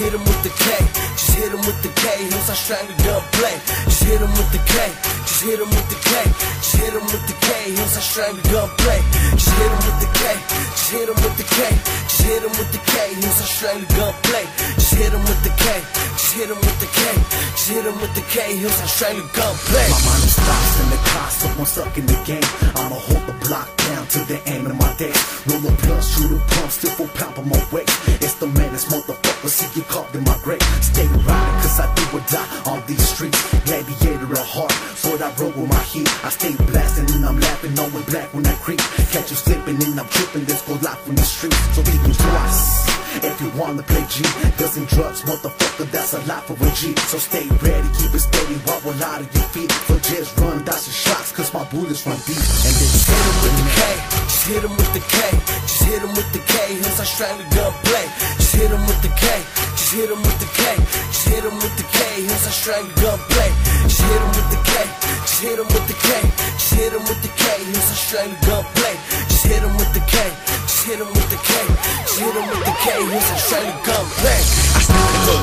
K, Just hit 'em with the K. Hillside Strangler gunplay. Just hit him with the K, just hit him with the K, just hit him with the K, hills I strangle gunplay. Just hit him with the K, just hit him with the K, just hit him with the K, hills I strangle gunplay. Just hit him with the K, just hit him with the K, just hit him with the K, Hillside Strangler gunplay. My mind is lost in the car, so I'm stuck in the game. I'ma hold the block down to the end of my days. Roll the blunts, shoot the pump, still full pound on my waist. It's the menace, motherfucker, see you caught in my grave. Stay riding, cause I do or die on these streets. Gladiator at heart, but I roll with my heat. I stay blasting and I'm laughing, knowing black when I creep. Catch you slipping and I'm tripping, let's go live from the streets. So think twice. If you wanna play G, guns and drugs, motherfucker, that's a lot for a G. So stay ready, keep it steady, wobble out of your feet. So just run, dodge the shots, cause my bullets run deep. And Just hit with K, just hit him with the K, just hit him with the K, Hillside Strangler gunplay. Just hit him with the K, just hit him with the K, just hit him with the K, Hillside Strangler gunplay. Just hit him with the K, just hit him with the K, just hit him with the K, Hillside Strangler gunplay. Just hit him with the K, just hit him with the K, just hit him with the K, Hillside Strangler gunplay.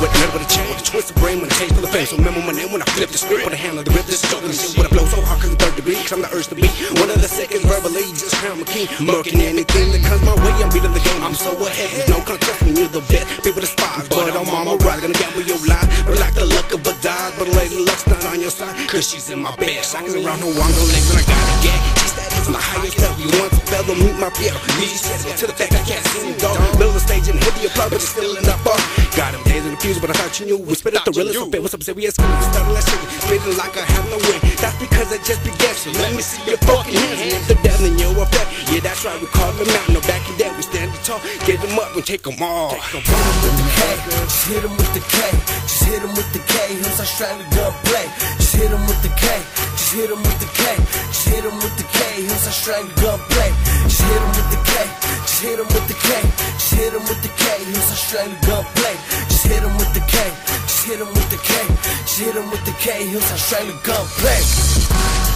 With none but a chain with a twist of brain when I change to the face. So remember my name when I flip the script, put a hand on the rip, this is joking shit. When I blow so hard cause I'm third degree, cause I'm the urge to be. One of the seconds verbally, just crown my king. Murking anything that comes my way, I'm beating the game. I'm so ahead, no contest when you're the vet. People despise, but I'm on my ride, gonna gamble your life. But like the luck of a die, but lady luck's not on your side, cause she's in my bed. Sockets around her wrong legs and I got a gag. She's that is my highest level. You want to fellow meet my peer. These to the fact I can't see dog. Middle of the stage and hit the applause, but it's still in the bar. Got him dazed and confused, but I thought you knew. We spit out the realest of it. What's up, serious? Can you start last year? Spitting like I have no win. That's because I just began. So let me see your fucking hands. And if they're down, then you're a fat. Yeah, that's right. We call them out. No back in that. We stand tall. Get them up and take them all. Hit him with the K, just hit him with the K, just hit him with the K, Hillside Strangler gunplay. Just hit him with the K, just hit him with the K, just hit him with the K, Hillside Strangler gunplay. Just hit him with the K, Strangle gunplay. Just hit him with the K, just hit him with the K, just hit him with the K, Hillside Strangler gunplay.